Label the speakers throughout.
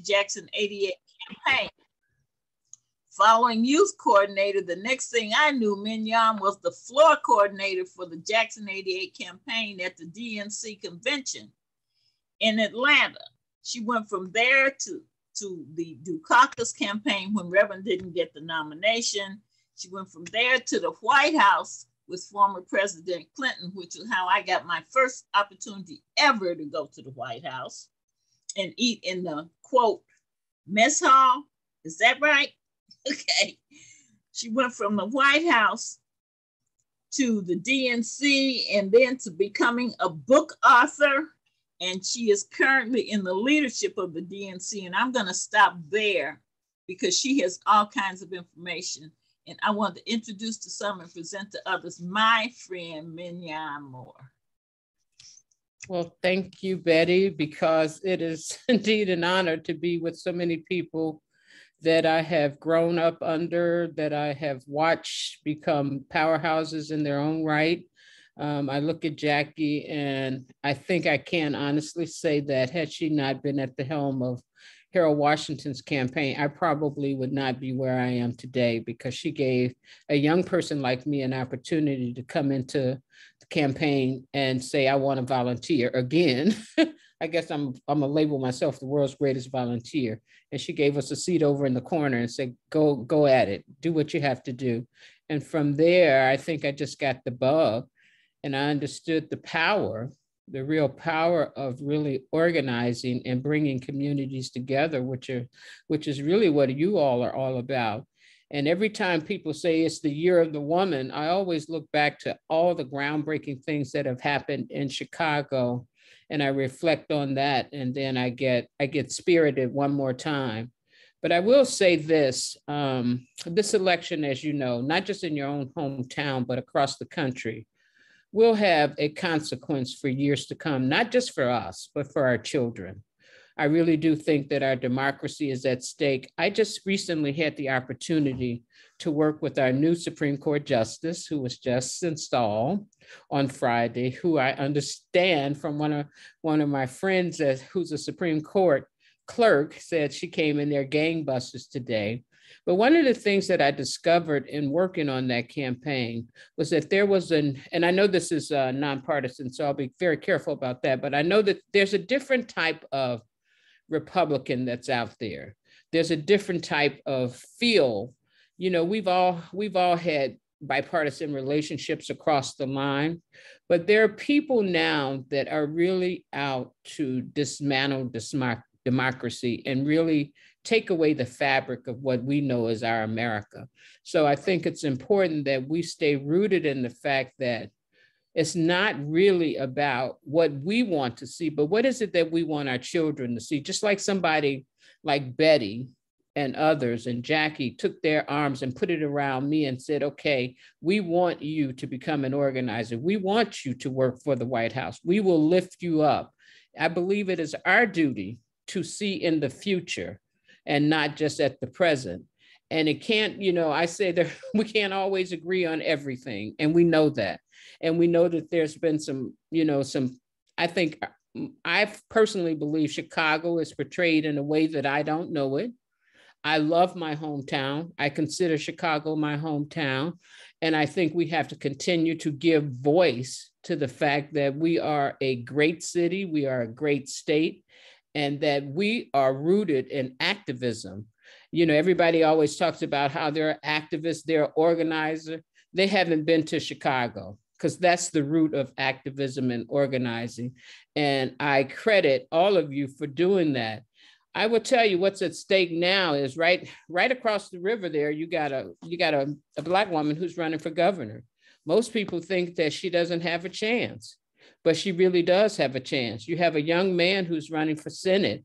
Speaker 1: Jackson 88 campaign. Following youth coordinator, the next thing I knew, Minyon was the floor coordinator for the Jackson 88 campaign at the DNC convention in Atlanta. She went from there to, to the Dukakis campaign when Reverend didn't get the nomination. She went from there to the White House with former President Clinton, which is how I got my first opportunity ever to go to the White House and eat in the quote mess hall. Is that right? Okay. She went from the White House to the DNC and then to becoming a book author. And she is currently in the leadership of the DNC. And I'm going to stop there because she has all kinds of information. And I want to introduce to some and present to others my friend Minyon Moore.
Speaker 2: Well, thank you, Betty, because it is indeed an honor to be with so many people that I have grown up under, that I have watched become powerhouses in their own right. Um, I look at Jackie and I think I can honestly say that had she not been at the helm of Harold Washington's campaign, I probably would not be where I am today because she gave a young person like me an opportunity to come into campaign and say, I want to volunteer again. I guess I'm I'm gonna label myself the world's greatest volunteer. And she gave us a seat over in the corner and said, go, go at it, do what you have to do. And from there, I think I just got the bug and I understood the power the real power of really organizing and bringing communities together, which are, which is really what you all are all about. And every time people say it's the year of the woman, I always look back to all the groundbreaking things that have happened in Chicago, and I reflect on that, and then I get I get spirited one more time. But I will say this: um, this election, as you know, not just in your own hometown, but across the country, will have a consequence for years to come, not just for us, but for our children. I really do think that our democracy is at stake. I just recently had the opportunity to work with our new Supreme Court Justice, who was just installed on Friday, who I understand from one of one of my friends that, who's a Supreme Court clerk said she came in there gangbusters today. But one of the things that I discovered in working on that campaign was that there was an, and I know this is uh, nonpartisan, so I'll be very careful about that, but I know that there's a different type of Republican that's out there. There's a different type of feel. You know, we've all we've all had bipartisan relationships across the line, but there are people now that are really out to dismantle democracy and really take away the fabric of what we know as our America. So I think it's important that we stay rooted in the fact that it's not really about what we want to see, but what is it that we want our children to see? Just like somebody like Betty and others and Jackie took their arms and put it around me and said, okay, we want you to become an organizer. We want you to work for the White House. We will lift you up. I believe it is our duty to see in the future and not just at the present. And it can't, you know, I say that we can't always agree on everything, and we know that. And we know that there's been some, you know, some, I think I personally believe Chicago is portrayed in a way that I don't know it. I love my hometown. I consider Chicago my hometown. And I think we have to continue to give voice to the fact that we are a great city, we are a great state, and that we are rooted in activism. You know, everybody always talks about how they're activists, they're organizer. They haven't been to Chicago because that's the root of activism and organizing. And I credit all of you for doing that. I will tell you what's at stake now is right right across the river there you got a you got a, a black woman who's running for governor. Most people think that she doesn't have a chance but she really does have a chance. You have a young man who's running for Senate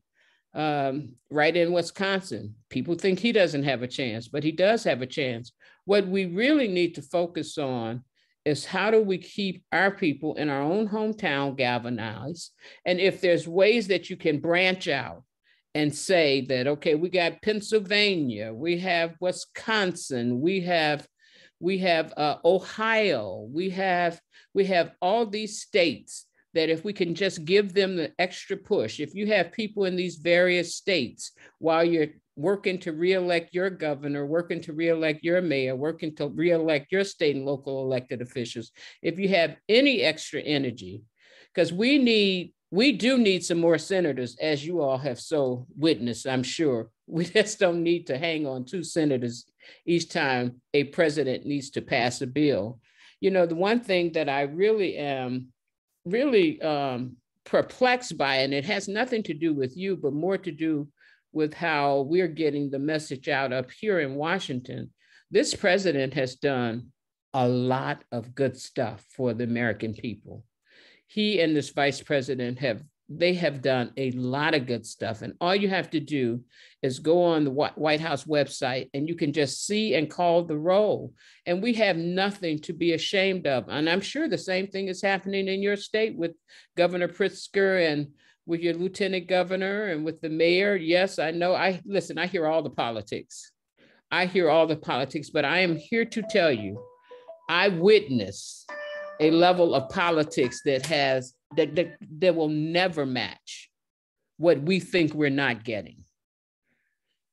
Speaker 2: um, right in Wisconsin. People think he doesn't have a chance, but he does have a chance. What we really need to focus on is how do we keep our people in our own hometown galvanized? And if there's ways that you can branch out and say that, okay, we got Pennsylvania, we have Wisconsin, we have we have uh, Ohio, we have we have all these states that if we can just give them the extra push, if you have people in these various states while you're working to reelect your governor, working to reelect your mayor, working to reelect your state and local elected officials, if you have any extra energy, because we need, we do need some more senators, as you all have so witnessed, I'm sure. We just don't need to hang on two senators each time a president needs to pass a bill. You know, the one thing that I really am really um, perplexed by, and it has nothing to do with you, but more to do with how we're getting the message out up here in Washington. This president has done a lot of good stuff for the American people. He and this vice president have they have done a lot of good stuff. And all you have to do is go on the White House website and you can just see and call the roll. And we have nothing to be ashamed of. And I'm sure the same thing is happening in your state with Governor Pritzker and with your lieutenant governor and with the mayor. Yes, I know. I listen, I hear all the politics. I hear all the politics, but I am here to tell you, I witness a level of politics that has that, that, that will never match what we think we're not getting.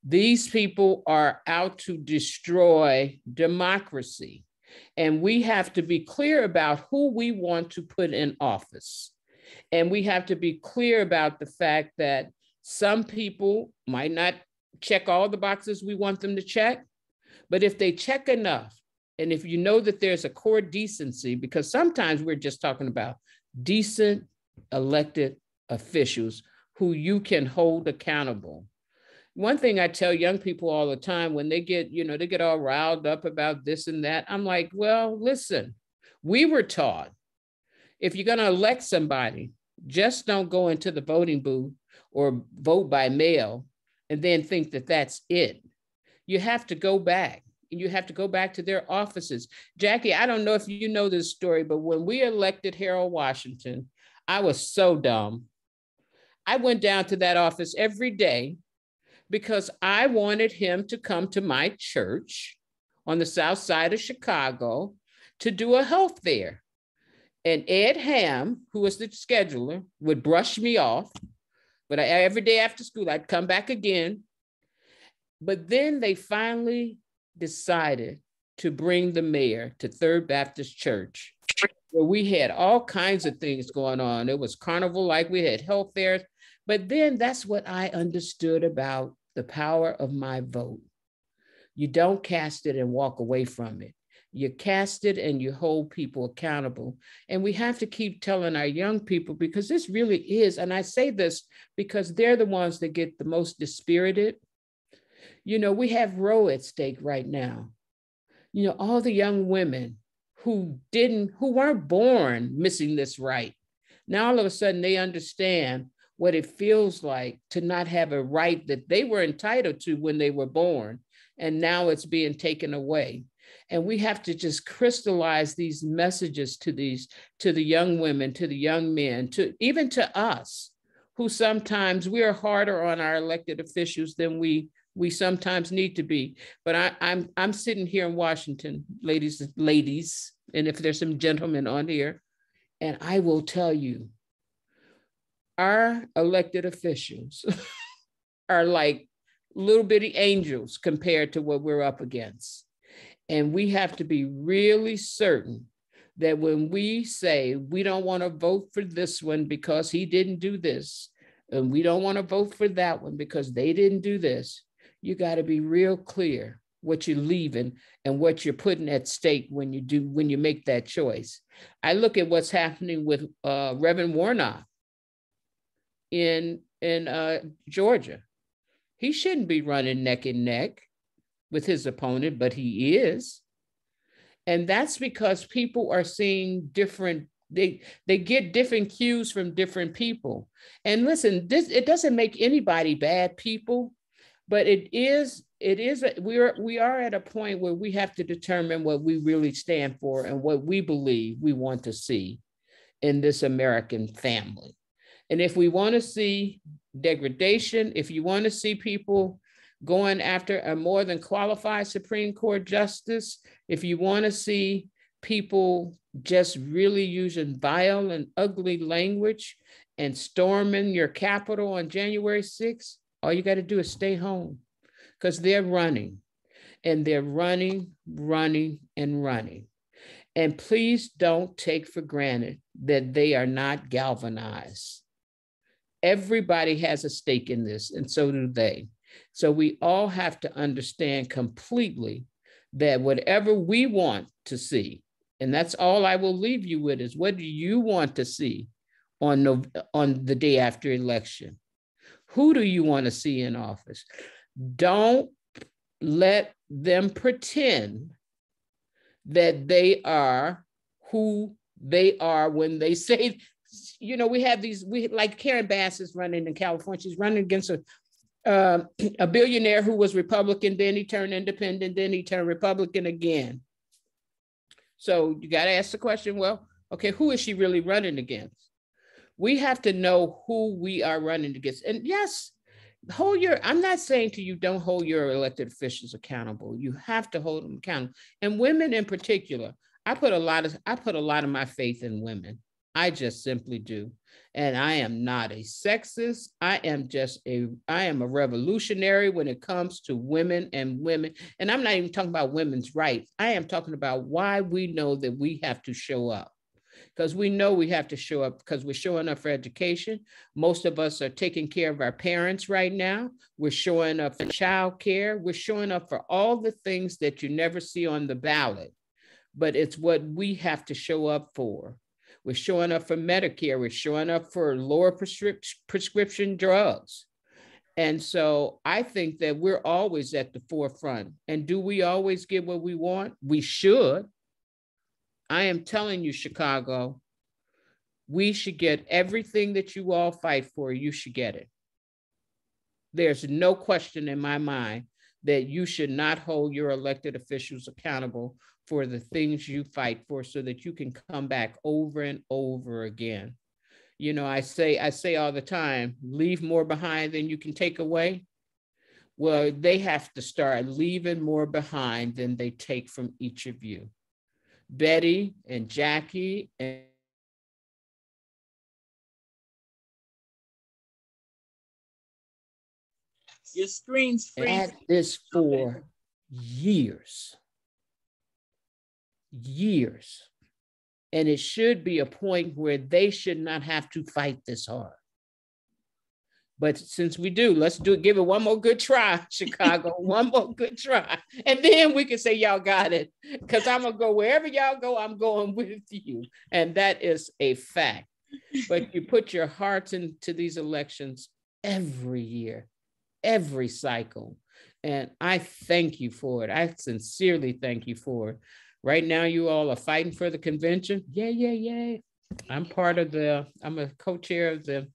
Speaker 2: These people are out to destroy democracy. And we have to be clear about who we want to put in office. And we have to be clear about the fact that some people might not check all the boxes we want them to check, but if they check enough, and if you know that there's a core decency, because sometimes we're just talking about decent elected officials who you can hold accountable. One thing I tell young people all the time when they get, you know, they get all riled up about this and that, I'm like, well, listen, we were taught if you're going to elect somebody, just don't go into the voting booth or vote by mail and then think that that's it. You have to go back and you have to go back to their offices. Jackie, I don't know if you know this story, but when we elected Harold Washington, I was so dumb. I went down to that office every day because I wanted him to come to my church on the south side of Chicago to do a health fair. And Ed Ham, who was the scheduler, would brush me off. But I, every day after school, I'd come back again. But then they finally decided to bring the mayor to Third Baptist Church, where we had all kinds of things going on. It was carnival, like we had health fairs. But then that's what I understood about the power of my vote. You don't cast it and walk away from it. You cast it and you hold people accountable. And we have to keep telling our young people because this really is, and I say this because they're the ones that get the most dispirited, you know, we have Roe at stake right now. You know, all the young women who didn't, who weren't born missing this right. Now all of a sudden they understand what it feels like to not have a right that they were entitled to when they were born. And now it's being taken away. And we have to just crystallize these messages to these, to the young women, to the young men, to even to us, who sometimes we are harder on our elected officials than we we sometimes need to be. But I, I'm I'm sitting here in Washington, ladies, ladies, and if there's some gentlemen on here, and I will tell you, our elected officials are like little bitty angels compared to what we're up against. And we have to be really certain that when we say we don't want to vote for this one because he didn't do this, and we don't want to vote for that one because they didn't do this, you got to be real clear what you're leaving and what you're putting at stake when you do when you make that choice. I look at what's happening with uh, Reverend Warnock in in uh, Georgia. He shouldn't be running neck and neck with his opponent, but he is. And that's because people are seeing different they they get different cues from different people. And listen, this it doesn't make anybody bad people but it is it is we are we are at a point where we have to determine what we really stand for and what we believe we want to see in this American family. And if we want to see degradation, if you want to see people going after a more than qualified Supreme Court justice, if you want to see people just really using vile and ugly language and storming your capital on January 6th, all you got to do is stay home because they're running and they're running, running, and running. And please don't take for granted that they are not galvanized. Everybody has a stake in this, and so do they. So we all have to understand completely that whatever we want to see, and that's all I will leave you with is what do you want to see on, no, on the day after election? Who do you want to see in office? Don't let them pretend that they are who they are when they say, you know, we have these, we like Karen Bass is running in California. She's running against a uh, a billionaire who was Republican, then he turned independent, then he turned Republican again. So you got to ask the question well, okay, who is she really running against? We have to know who we are running against. And yes, hold your, I'm not saying to you, don't hold your elected officials accountable. You have to hold them accountable. And women in particular, I put a lot of, I put a lot of my faith in women. I just simply do. And I am not a sexist. I am just a I am a revolutionary when it comes to women and women. And I'm not even talking about women's rights. I am talking about why we know that we have to show up. Because we know we have to show up because we're showing up for education. Most of us are taking care of our parents right now. We're showing up for childcare. We're showing up for all the things that you never see on the ballot. But it's what we have to show up for. We're showing up for Medicare. We're showing up for lower prescription prescription drugs. And so I think that we're always at the forefront. And do we always get what we want? We should. I am telling you, Chicago, we should get everything that you all fight for. You should get it. There's no question in my mind that you should not hold your elected officials accountable for the things you fight for so that you can come back over and over again. You know, I say I say all the time, leave more behind than you can take away. Well, they have to start leaving more behind than they take from each of you. Betty and Jackie and
Speaker 1: Your screen's free.
Speaker 2: At this for years years. And it should be a point where they should not have to fight this hard. But since we do, let's do give it one more good try, Chicago. one more good try. And then we can say, y'all got it. Because I'm to go wherever y'all go, I'm going with you. And that is a fact. But you put your hearts into these elections every year, every cycle. And I thank you for it. I sincerely thank you for it. Right now, you all are fighting for the convention. Yeah, yeah, yeah. I'm part of the, I'm a co-chair of the,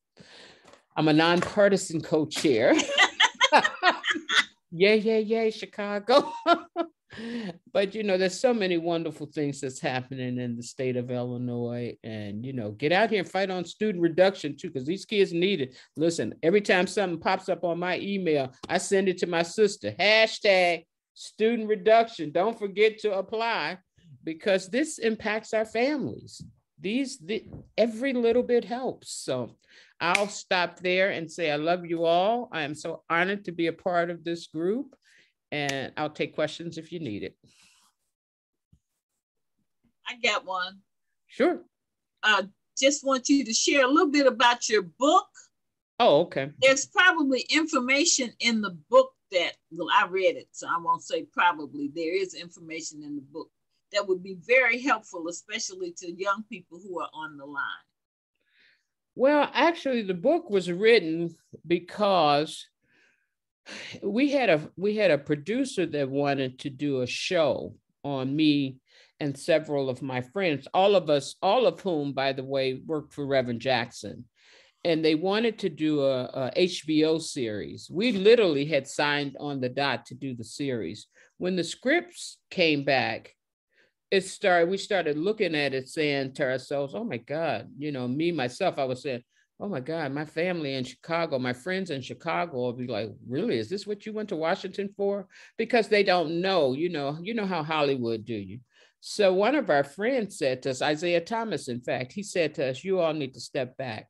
Speaker 2: I'm a nonpartisan co-chair. yeah, yeah, yeah, Chicago. but you know, there's so many wonderful things that's happening in the state of Illinois. And you know, get out here and fight on student reduction too, because these kids need it. Listen, every time something pops up on my email, I send it to my sister. Hashtag student reduction. Don't forget to apply because this impacts our families. These, the, every little bit helps. So I'll stop there and say, I love you all. I am so honored to be a part of this group and I'll take questions if you need it.
Speaker 1: I got one.
Speaker 2: Sure.
Speaker 1: Uh, just want you to share a little bit about your book.
Speaker 2: Oh, okay.
Speaker 1: There's probably information in the book that well, I read it, so I won't say probably. There is information in the book that would be very helpful, especially to young people who are on the line.
Speaker 2: Well, actually, the book was written because we had a we had a producer that wanted to do a show on me and several of my friends, all of us, all of whom, by the way, worked for Reverend Jackson and they wanted to do a, a, HBO series. We literally had signed on the dot to do the series. When the scripts came back, it started. We started looking at it, saying to ourselves, "Oh my God!" You know, me myself, I was saying, "Oh my God!" My family in Chicago, my friends in Chicago, will be like, "Really? Is this what you went to Washington for?" Because they don't know. You know, you know how Hollywood do you So one of our friends said to us, Isiah Thomas, in fact, he said to us, you all need to step back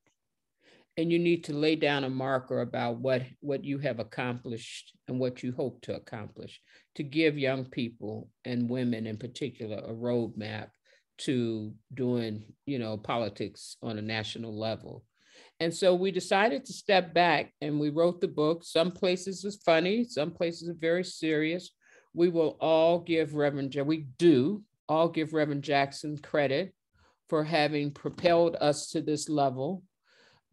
Speaker 2: and you need to lay down a marker about what, what you have accomplished and what you hope to accomplish to give young people and women in particular a roadmap to doing, you know, politics on a national level. And so we decided to step back and we wrote the book. Some places is funny, some places are very serious. We will all give Reverend, we do all give Reverend Jackson credit for having propelled us to this level.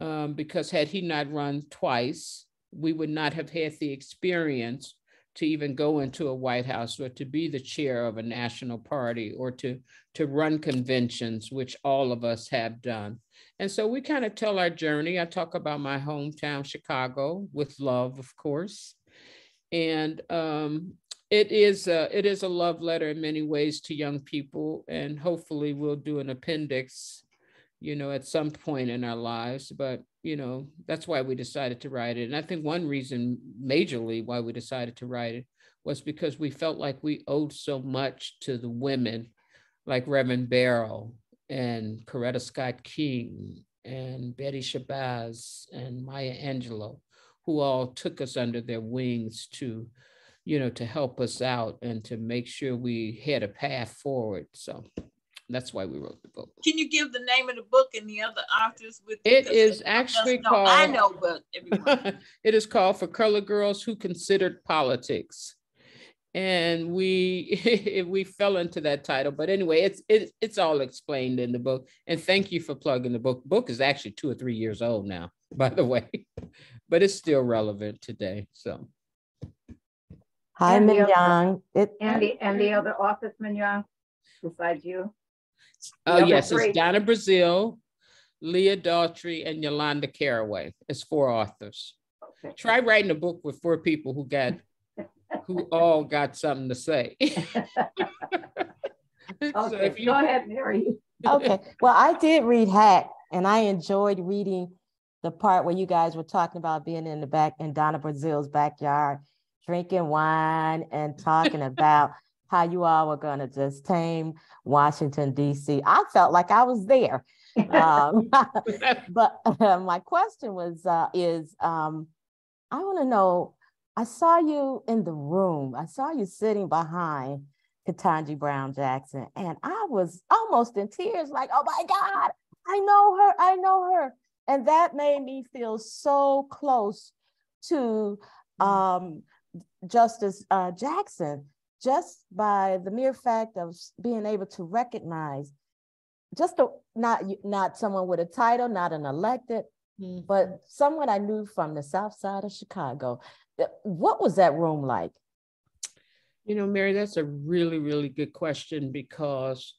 Speaker 2: Um, because had he not run twice, we would not have had the experience to even go into a White House or to be the chair of a national party or to, to run conventions, which all of us have done. And so we kind of tell our journey. I talk about my hometown, Chicago, with love, of course. And um, it is a, it is a love letter in many ways to young people. And hopefully we'll do an appendix, you know, at some point in our lives. But you know, that's why we decided to write it. And I think one reason, majorly, why we decided to write it was because we felt like we owed so much to the women like Reverend Barrow and Coretta Scott King and Betty Shabazz and Maya Angelou, who all took us under their wings to, you know, to help us out and to make sure we had a path forward. So that's why we wrote the book.
Speaker 1: Can you give the name of the book and the other authors with
Speaker 2: it? is actually
Speaker 1: know.
Speaker 2: called
Speaker 1: I know, but everyone.
Speaker 2: it is called For Colored Girls Who Considered Politics. And we we fell into that title, but anyway, it's it, it's all explained in the book. And thank you for plugging the book. book is actually two or three years old now, by the way, but it's still relevant today. So,
Speaker 3: hi, Minyon.
Speaker 4: It and the and the other authors, Minyon, besides you.
Speaker 2: Oh, yes, it's Donna Brazile, Leah Daughtry, and Yolanda Caraway. It's four authors. Okay. Try writing a book with four people who got who all got something to say.
Speaker 4: okay, you... go ahead, Mary.
Speaker 3: okay. Well, I did read Hack, and I enjoyed reading the part where you guys were talking about being in the back in Donna Brazile's backyard, drinking wine and talking about how you all were going to just tame Washington, D.C. I felt like I was there. Um, but uh, my question was, uh, is um, I want to know, I saw you in the room, I saw you sitting behind Ketanji Brown Jackson, and I was almost in tears, like, oh my God, I know her, I know her. And that made me feel so close to um, Justice uh, Jackson just by the mere fact of being able to recognize just a, not not someone with a title, not an elected, mm-hmm. but someone I knew from the South Side of Chicago. What was that room like?
Speaker 2: You know, Mary, that's a really, really good question because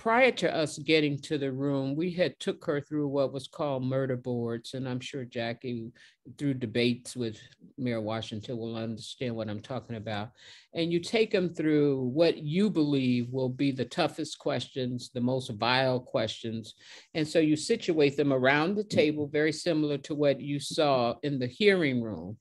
Speaker 2: prior to us getting to the room, we had took her through what was called murder boards, and I'm sure Jackie, through debates with Mayor Washington, will understand what I'm talking about. And you take them through what you believe will be the toughest questions, the most vile questions, and so you situate them around the mm-hmm. table, very similar to what you saw in the hearing room.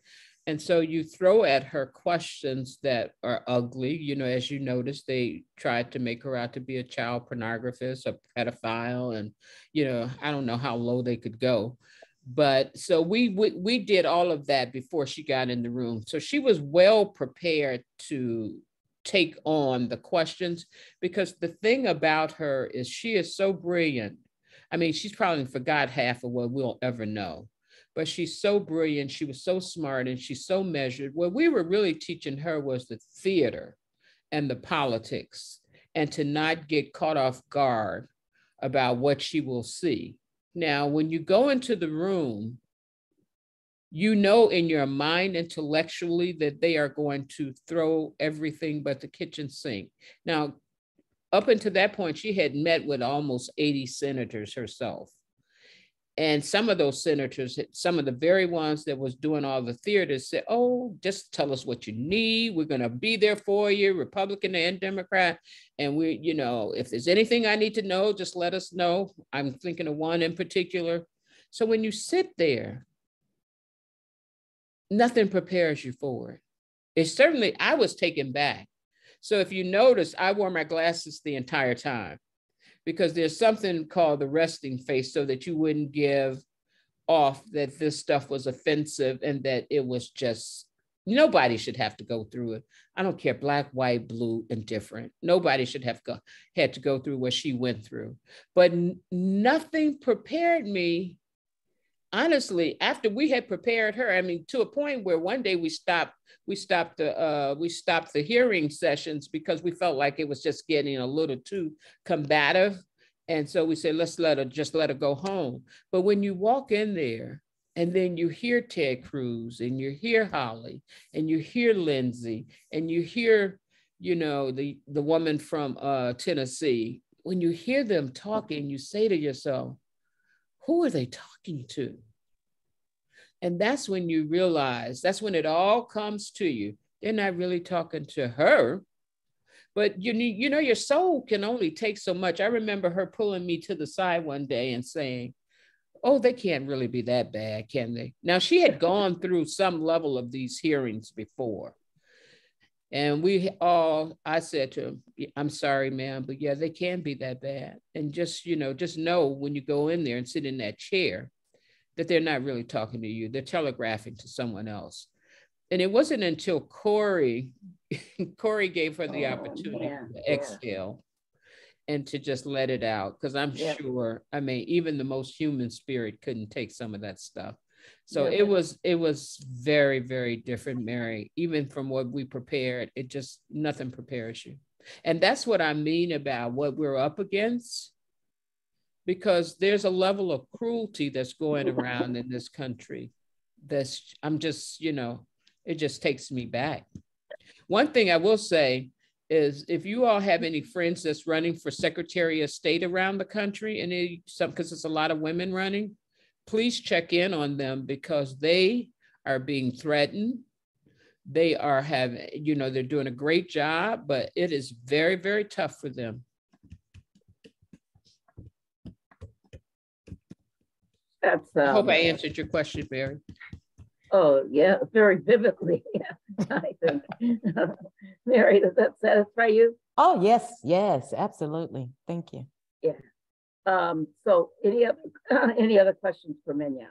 Speaker 2: And so you throw at her questions that are ugly. You know, as you notice, they tried to make her out to be a child pornographist, a pedophile, and you know, I don't know how low they could go. But so we, we we did all of that before she got in the room. So she was well prepared to take on the questions because the thing about her is she is so brilliant. I mean, she's probably forgot half of what we'll ever know but she's so brilliant. She was so smart and she's so measured. What we were really teaching her was the theater and the politics and to not get caught off guard about what she will see. Now, when you go into the room, you know in your mind intellectually that they are going to throw everything but the kitchen sink. Now, up until that point, she had met with almost 80 senators herself. And some of those senators, eh, some of the very ones that was doing all the theaters said, oh, just tell us what you need. We're going to be there for you, Republican and Democrat. And we, you know, if there's anything I need to know, just let us know. I'm thinking of one in particular. So when you sit there, nothing prepares you for it. It's certainly, I was taken back So if you notice, I wore my glasses the entire time because there's something called the resting face so that you wouldn't give off that this stuff was offensive and that it was just nobody should have to go through it. I don't care black, white, blue, indifferent. Nobody should have go, had to go through what she went through. But n- nothing prepared me honestly after we had prepared her i mean to a point where one day we stopped we stopped the uh, we stopped the hearing sessions because we felt like it was just getting a little too combative and so we said let's let her just let her go home but when you walk in there and then you hear Ted Cruz and you hear Hawley and you hear Lindsey and you hear, you know, the, the woman from uh, Tennessee. When you hear them talking, you say to yourself, who are they talking to? And that's when you realize, that's when it all comes to you. They're not really talking to her, but you need, you know, your soul can only take so much. I remember her pulling me to the side one day and saying, oh, they can't really be that bad, can they? Now, she had gone through some level of these hearings before. And we all, I said to him, I'm sorry, ma'am, but yeah, they can be that bad. And just, you know, just know when you go in there and sit in that chair that they're not really talking to you, they're telegraphing to someone else. And it wasn't until Cory, Cory gave her the oh, opportunity to exhale and to just let it out because i'm yeah. sure i mean even the most human spirit couldn't take some of that stuff so yeah. it was it was very very different mary even from what we prepared. It just nothing prepares you. And that's what i mean about what we're up against because there's a level of cruelty that's going around in this country that's i'm just you know it just takes me back. One thing i will say is if you all have any friends that's running for Secretary of State around the country, and because it's a lot of women running, please check in on them because they are being threatened. They are having, you know, they're doing a great job, but it is very, very tough for them.
Speaker 4: That's. Um,
Speaker 2: I hope I answered your question, Mary.
Speaker 4: Oh, yeah, very vividly. I think. Mary, does that satisfy you?
Speaker 3: Oh, yes, yes, absolutely. Thank you.
Speaker 4: Yeah. Um, so any other, any other questions for Minyon?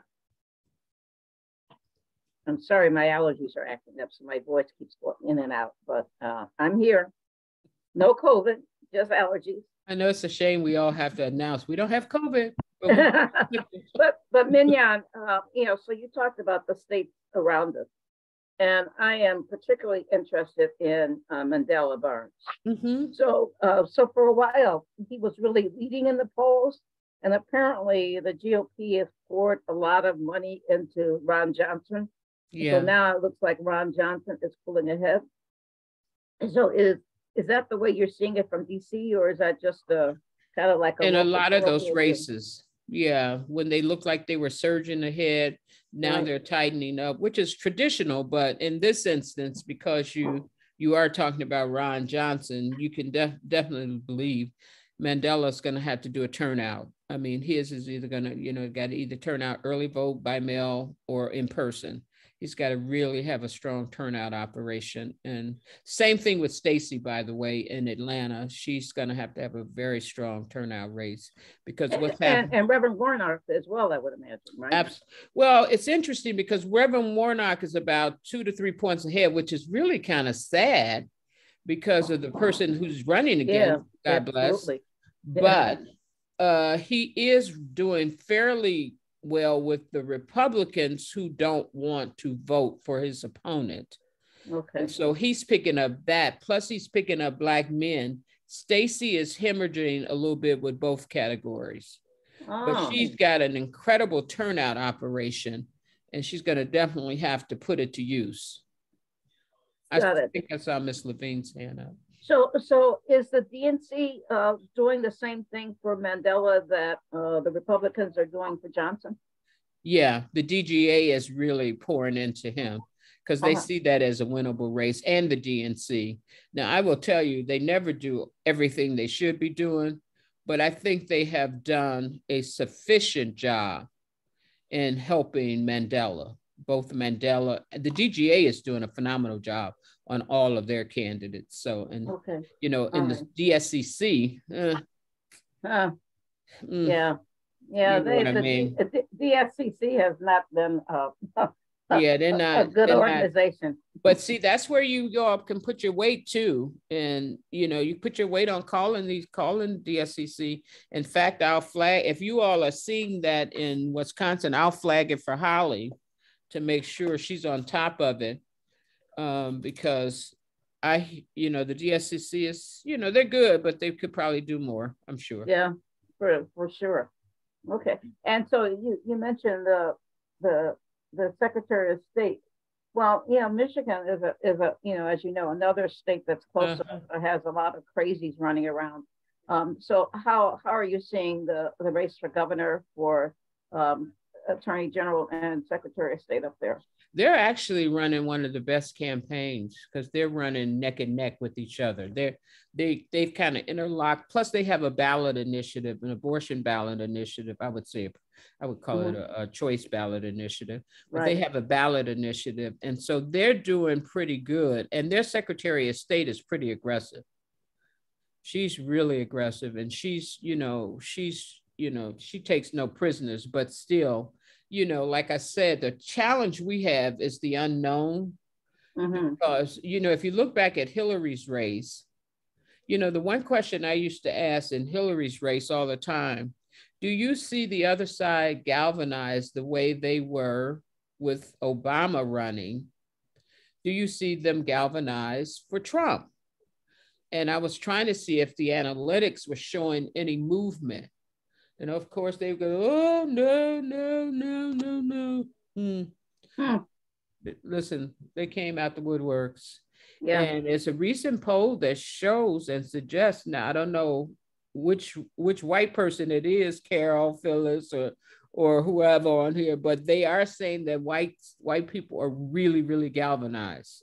Speaker 4: I'm sorry, my allergies are acting up, so my voice keeps going in and out, but uh, I'm here. No COVID, just allergies.
Speaker 2: I know it's a shame we all have to announce we don't have COVID.
Speaker 4: but but Minyon, uh, you know, so you talked about the states around us, and I am particularly interested in uh, Mandela Barnes. Mm-hmm. So uh, so for a while he was really leading in the polls, and apparently the GOP has poured a lot of money into Ron Johnson. Yeah. So now it looks like Ron Johnson is pulling ahead. So is is that the way you're seeing it from DC, or is that just a kind of like
Speaker 2: a in a lot of those races? Yeah, when they looked like they were surging ahead, now right. they're tightening up, which is traditional. But in this instance, because you you are talking about Ron Johnson, you can def- definitely believe Mandela's going to have to do a turnout. I mean, his is either going to, you know, got to either turn out early vote by mail or in person he's got to really have a strong turnout operation. And same thing with Stacey, by the way, in Atlanta. She's going to have to have a very strong turnout race because what's
Speaker 4: happening. And, and Reverend Warnock as well, I would imagine, right? Abs-
Speaker 2: well, it's interesting because Reverend Warnock is about two to three points ahead, which is really kind of sad because of the person who's running again. Yeah, God bless. But uh, he is doing fairly well with the Republicans who don't want to vote for his opponent. Okay. And so he's picking up that. Plus, he's picking up black men. Stacey is hemorrhaging a little bit with both categories. Oh. But she's got an incredible turnout operation, and she's going to definitely have to put it to use. Got I it. think I saw Miss Levine's hand up.
Speaker 4: So, so is the DNC uh, doing the same thing for Mandela that uh, the Republicans are doing for Johnson?
Speaker 2: Yeah, the DGA is really pouring into him because they uh-huh. see that as a winnable race and the DNC. Now, I will tell you, they never do everything they should be doing, but I think they have done a sufficient job in helping Mandela. both Mandela. And the DGA is doing a phenomenal job on all of their candidates. So, and okay. you know, in right. the DSCC, uh,
Speaker 4: uh, mm, yeah, yeah, they, the, I mean? the, DSCC has not been. Uh,
Speaker 2: yeah, they're not
Speaker 4: a good organization.
Speaker 2: Not, but see, that's where you go up can put your weight too, and you know, you put your weight on calling these calling DSCC. In fact, I'll flag if you all are seeing that in Wisconsin, I'll flag it for Holly to make sure she's on top of it um, because I, you know, the DSCC is, you know, they're good, but they could probably do more. I'm sure.
Speaker 4: Yeah, for for sure. Okay, and so you you mentioned the the the Secretary of State. Well, you know, Michigan is a is a you know, as you know, another state that's close uh-huh. has a lot of crazies running around. Um, so how how are you seeing the the race for governor for um, Attorney General and Secretary of State up there?
Speaker 2: They're actually running one of the best campaigns because they're running neck and neck with each other. They're they they've kind of interlocked. Plus, they have a ballot initiative, an abortion ballot initiative. I would say, I would call mm-hmm. it a, a, choice ballot initiative. But right. they have a ballot initiative, and so they're doing pretty good. And their Secretary of State is pretty aggressive. She's really aggressive, and she's you know she's you know she takes no prisoners, but still you know, like I said, the challenge we have is the unknown. Mm-hmm. Because, you know, if you look back at Hillary's race, you know, the one question I used to ask in Hillary's race all the time do you see the other side galvanized the way they were with Obama running? Do you see them galvanized for Trump? And I was trying to see if the analytics were showing any movement. And of course, they go, oh, no, no, no, no, no. Hmm. Hmm. Listen, they came out the woodworks. Yeah. And it's a recent poll that shows and suggests, now I don't know which which white person it is, Carol, Phyllis, or or whoever on here, but they are saying that white white people are really, really galvanized.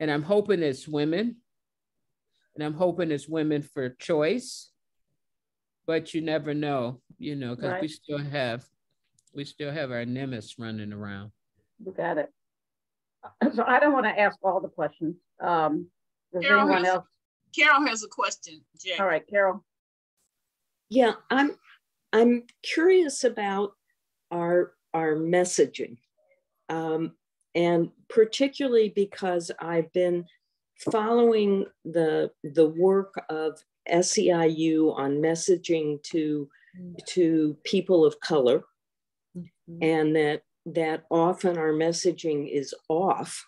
Speaker 2: And I'm hoping it's women. And I'm hoping it's women for choice but you never know, you know, because right. we still have we still have our nemesis running around.
Speaker 4: We got it. So I don't want to ask all the questions. Um, does Carol anyone has, else?
Speaker 1: Carol has a question.
Speaker 4: Jay. All right, Carol.
Speaker 5: Yeah, I'm I'm curious about our our messaging, um, and particularly because I've been following the the work of SEIU on messaging to to people of color, mm-hmm. and that that often our messaging is off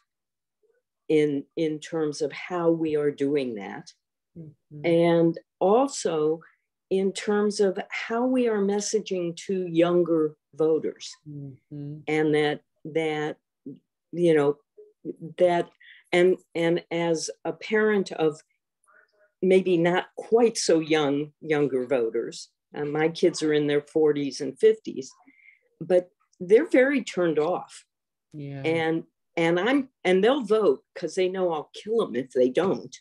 Speaker 5: in in terms of how we are doing that, mm-hmm. and also in terms of how we are messaging to younger voters, mm-hmm. and that that you know that and and as a parent of maybe not quite so young younger voters. Uh, my kids are in their 40s and 50s, but they're very turned off. Yeah. And and I'm and they'll vote because they know I'll kill them if they don't.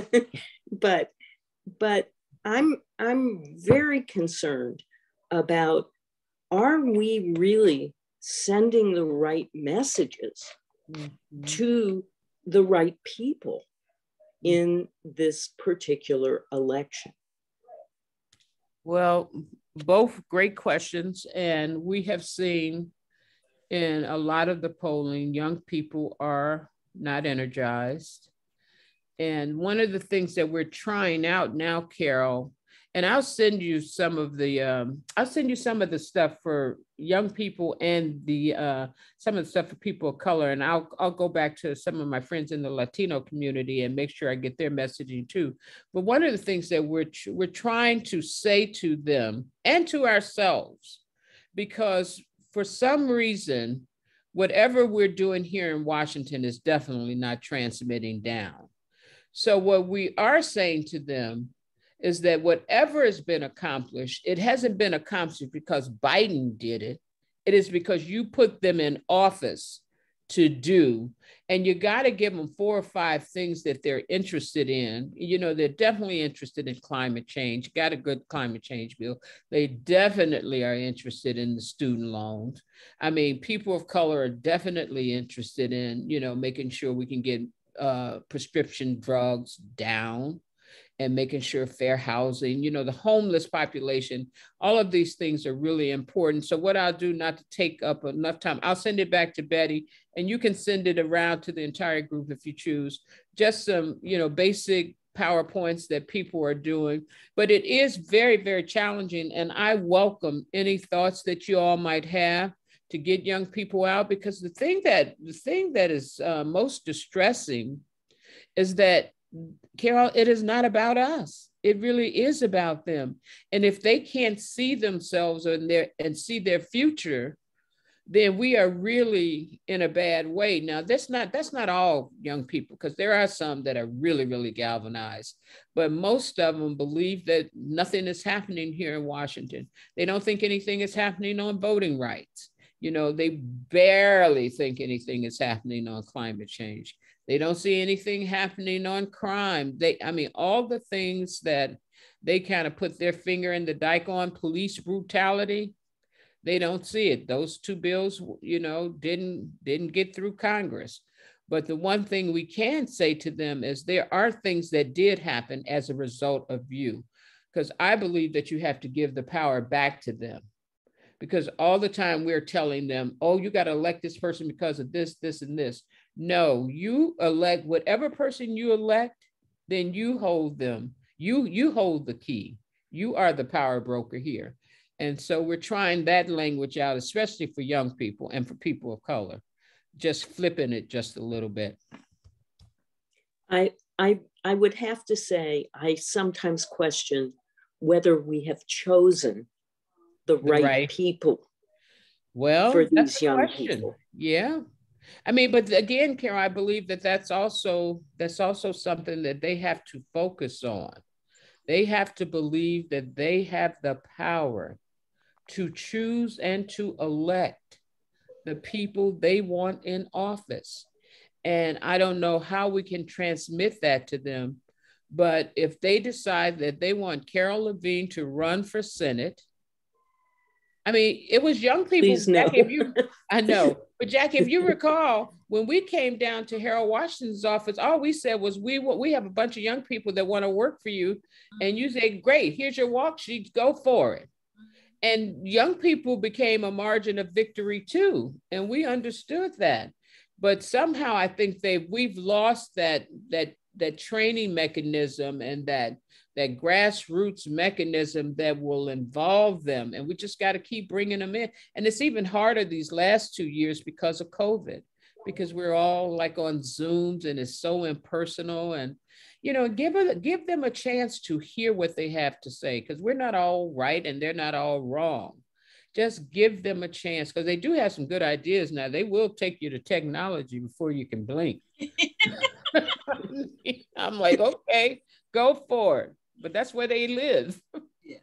Speaker 5: but but I'm I'm very concerned about are we really sending the right messages mm-hmm. to the right people? Mm-hmm. in this particular election?
Speaker 2: Well, both great questions. And we have seen in a lot of the polling, young people are not energized. And one of the things that we're trying out now, Carol, and I'll send you some of the um, I'll send you some of the stuff for young people and the uh, some of the stuff for people of color, and I'll I'll go back to some of my friends in the Latino community and make sure I get their messaging too. But one of the things that we're we're trying to say to them and to ourselves, because for some reason, whatever we're doing here in Washington is definitely not transmitting down. So what we are saying to them is that whatever has been accomplished, it hasn't been accomplished because Biden did it. It is because you put them in office to do. And you got to give them four or five things that they're interested in. You know they're definitely interested in climate change got a good climate change bill. They definitely are interested in the student loans. I mean people of color are definitely interested in you know making sure we can get uh, prescription drugs down and making sure fair housing, you know, the homeless population, all of these things are really important. So what I'll do not to take up enough time, I'll send it back to Betty and you can send it around to the entire group if you choose. Just some, you know, basic PowerPoints that people are doing, but it is very, very challenging. And I welcome any thoughts that you all might have to get young people out because the thing that the thing that is uh, most distressing is that Carol, it is not about us. It really is about them. And if they can't see themselves and their and see their future, then we are really in a bad way. Now, that's not that's not all young people, because there are some that are really, really galvanized, but most of them believe that nothing is happening here in Washington. They don't think anything is happening on voting rights. You know, they barely think anything is happening on climate change. They don't see anything happening on crime. They, I mean, all the things that they kind of put their finger in the dike on, police brutality, they don't see it. Those two bills, you know, didn't didn't get through Congress. But the one thing we can say to them is there are things that did happen as a result of you. Because I believe that you have to give the power back to them. Because all the time we're telling them, oh, you got to elect this person because of this, this, and this. No, you elect whatever person you elect, then you hold them. You you hold the key. You are the power broker here. And so we're trying that language out, especially for young people and for people of color, just flipping it just a little bit.
Speaker 5: I I I would have to say I sometimes question whether we have chosen the right, right. people.
Speaker 2: Well, for these young question. people. Yeah, I mean, but again, Karen, I believe that that's also that's also something that they have to focus on. They have to believe that they have the power to choose and to elect the people they want in office. And I don't know how we can transmit that to them, but if they decide that they want Carol Levine to run for Senate, I mean, it was young people.
Speaker 5: Please no.
Speaker 2: You, I know, but Jackie, if you recall, when we came down to Harold Washington's office, all we said was, "We we have a bunch of young people that want to work for you," and you say, "Great, here's your walk sheet, go for it." And young people became a margin of victory too, and we understood that. But somehow, I think they we've lost that that that training mechanism and that that grassroots mechanism that will involve them. And we just got to keep bringing them in. And it's even harder these last two years because of COVID, because we're all like on Zooms and it's so impersonal. And, you know, give, a, give them a chance to hear what they have to say, because we're not all right and they're not all wrong. Just give them a chance because they do have some good ideas now. They will take you to technology before you can blink. I'm like, okay, go for it but that's where they live.
Speaker 5: Yeah.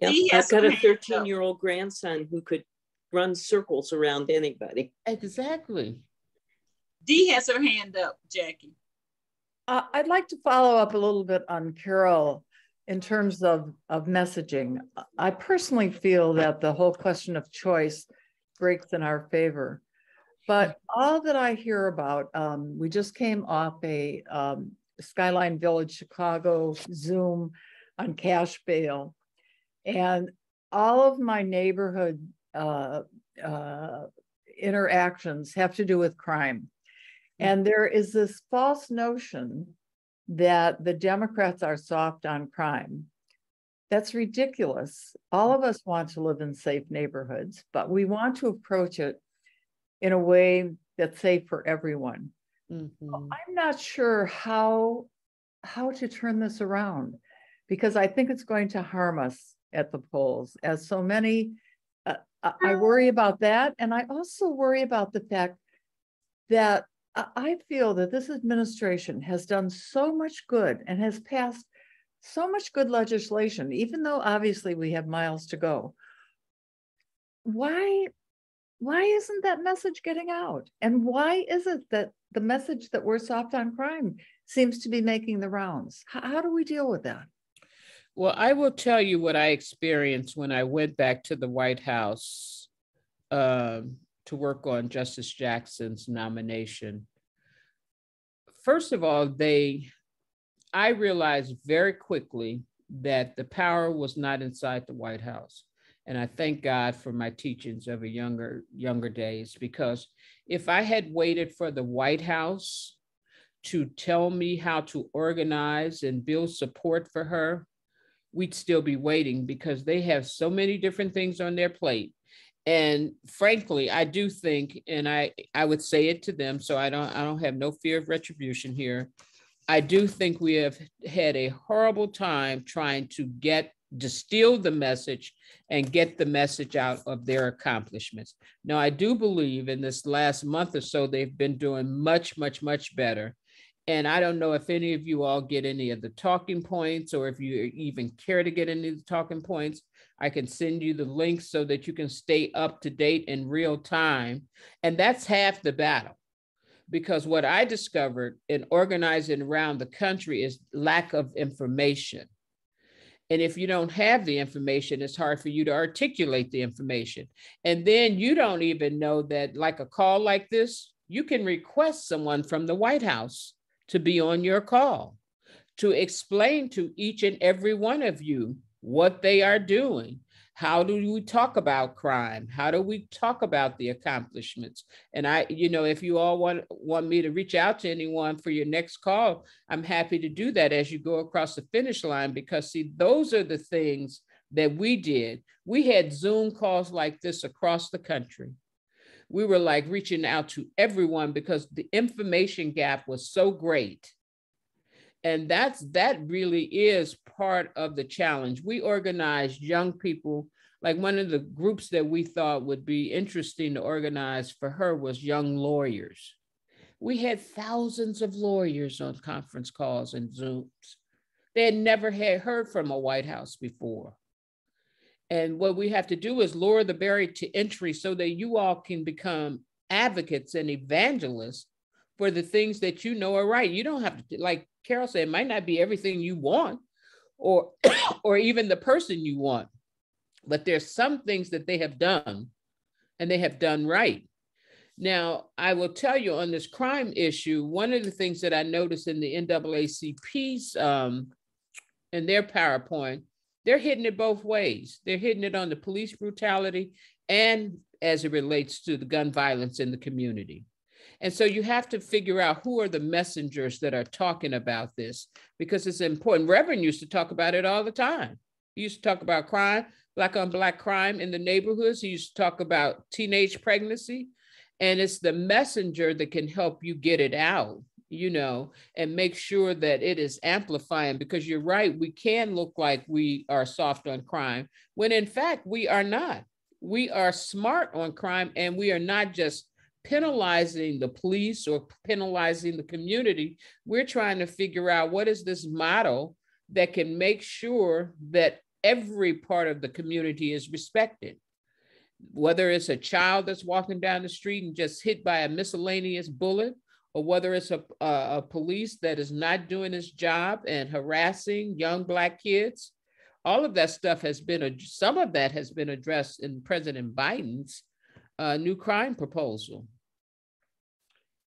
Speaker 5: Yep. I've got a 13 year old grandson who could run circles around anybody.
Speaker 2: Exactly.
Speaker 1: Dee has her hand up, Jackie.
Speaker 6: Uh, I'd like to follow up a little bit on Carol in terms of, of messaging. I personally feel that the whole question of choice breaks in our favor. But all that I hear about, um, we just came off a um, Skyline Village Chicago Zoom on cash bail. And all of my neighborhood uh, uh, interactions have to do with crime. And there is this false notion that the Democrats are soft on crime. That's ridiculous. All of us want to live in safe neighborhoods, but we want to approach it in a way that's safe for everyone. Mm-hmm. I'm not sure how how to turn this around because I think it's going to harm us at the polls, as so many. Uh, I worry about that, and I also worry about the fact that I feel that this administration has done so much good and has passed so much good legislation, even though obviously we have miles to go. Why why isn't that message getting out? And why is it that the message that we're soft on crime seems to be making the rounds? How, how do we deal with that?
Speaker 2: Well, I will tell you what I experienced when I went back to the White House um, to work on Justice Jackson's nomination. First of all, they, I realized very quickly that the power was not inside the White House. And I thank God for my teachings of a younger, younger days, because if I had waited for the White House to tell me how to organize and build support for her, we'd still be waiting because they have so many different things on their plate. And frankly, I do think, and I, I would say it to them, so I don't I don't have no fear of retribution here. I do think we have had a horrible time trying to get distill the message and get the message out of their accomplishments. Now, I do believe in this last month or so, they've been doing much, much, much better. And I don't know if any of you all get any of the talking points or if you even care to get any of the talking points. I can send you the links so that you can stay up to date in real time. And that's half the battle. Because what I discovered in organizing around the country is lack of information. And if you don't have the information, it's hard for you to articulate the information. And then you don't even know that, like a call like this, you can request someone from the White House to be on your call to explain to each and every one of you what they are doing. How do we talk about crime? How do we talk about the accomplishments? And i you know if you all want want me to reach out to anyone for your next call i'm happy to do that as you go across the finish line because see those are the things that we did. We had zoom calls like this across the country we were like reaching out to everyone because the information gap was so great. And that's that really is part of the challenge. We organized young people. Like one of the groups that we thought would be interesting to organize for her was young lawyers. We had thousands of lawyers on conference calls and zooms. They had never had heard from a white house before and what we have to do is lower the barrier to entry so that you all can become advocates and evangelists for the things that you know are right. You don't have to, like Carol said, it might not be everything you want or or even the person you want. But there's some things that they have done and they have done right. Now, I will tell you on this crime issue, one of the things that I noticed in the NAACP's um, in their PowerPoint, they're hitting it both ways. They're hitting it on the police brutality and as it relates to the gun violence in the community. And so you have to figure out who are the messengers that are talking about this because it's important. Reverend used to talk about it all the time. He used to talk about crime, black on black crime in the neighborhoods. He used to talk about teenage pregnancy. And it's the messenger that can help you get it out, you know, and make sure that it is amplifying because you're right. We can look like we are soft on crime when in fact we are not. We are smart on crime and we are not just penalizing the police or penalizing the community. We're trying to figure out what is this model that can make sure that every part of the community is respected. Whether it's a child that's walking down the street and just hit by a miscellaneous bullet, or whether it's a, a, a police that is not doing its job and harassing young Black kids, all of that stuff has been, some of that has been addressed in President Biden's a new crime proposal.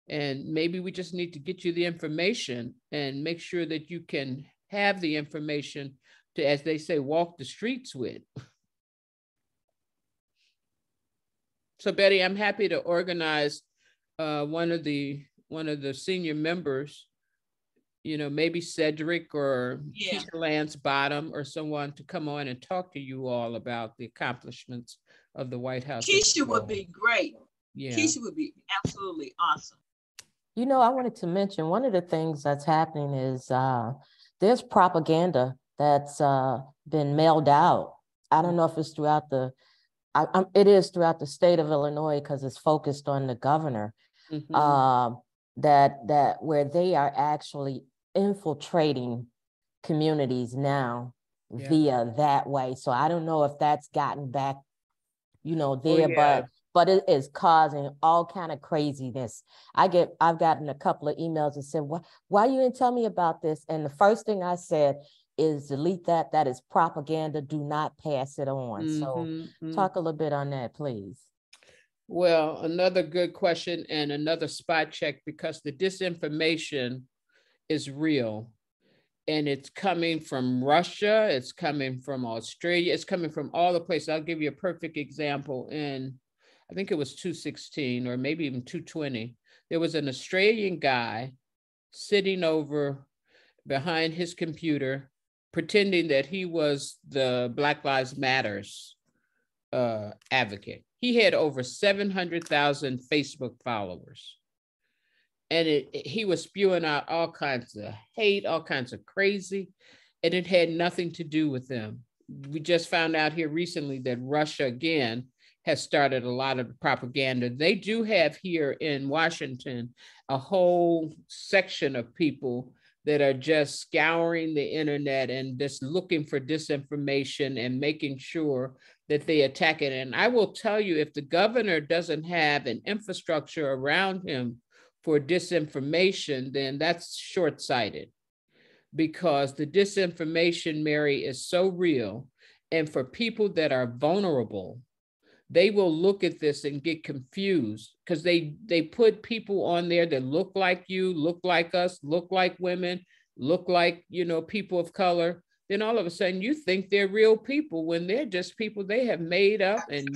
Speaker 2: And maybe we just need to get you the information and make sure that you can have the information to, as they say, walk the streets with. So Betty, I'm happy to organize uh, one of the one of the senior members, you know, maybe Cedric or yeah. Lance Bottom or someone to come on and talk to you all about the accomplishments of the White House.
Speaker 1: Keisha would be great. Yeah. Keisha would be absolutely awesome.
Speaker 3: You know, I wanted to mention one of the things that's happening is uh, there's propaganda that's uh, been mailed out. I don't know if it's throughout the, I, it is throughout the state of Illinois because it's focused on the governor. Mm-hmm. Uh, that that where they are actually infiltrating communities now yeah. via that way. So I don't know if that's gotten back you know, oh, there, oh, yeah. but but it is causing all kind of craziness. I get, I've gotten a couple of emails and said, why, why you didn't tell me about this? And the first thing I said is delete that. That is propaganda. Do not pass it on. Mm-hmm, so mm-hmm. talk a little bit on that, please.
Speaker 2: Well, another good question and another spot check because the disinformation is real and it's coming from Russia, it's coming from Australia, it's coming from all the places. I'll give you a perfect example. In I think it was 216 or maybe even 220, there was an Australian guy sitting over behind his computer pretending that he was the Black Lives Matters uh, advocate. He had over 700,000 Facebook followers. And it, it, he was spewing out all kinds of hate, all kinds of crazy, and it had nothing to do with them. We just found out here recently that Russia again has started a lot of propaganda. They do have here in Washington a whole section of people that are just scouring the internet and just looking for disinformation and making sure that they attack it. And I will tell you, if the governor doesn't have an infrastructure around him for disinformation, then that's short sighted because the disinformation, Mary, is so real. And for people that are vulnerable, they will look at this and get confused because they they put people on there that look like you look like us look like women look like you know people of color then all of a sudden you think they're real people when they're just people they have made up and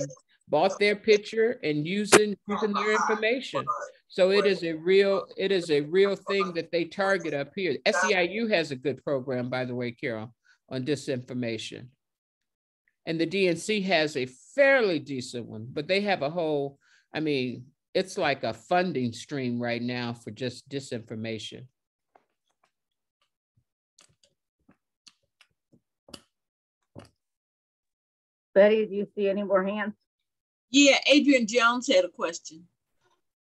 Speaker 2: bought their picture and using using their information. So it is a real it is a real thing that they target up here. SEIU has a good program by the way carol on disinformation. And the DNC has a fairly decent one, but they have a whole, I mean, it's like a funding stream right now for just disinformation.
Speaker 4: Betty, do you see any more hands?
Speaker 1: Yeah, Adrian Jones had a question.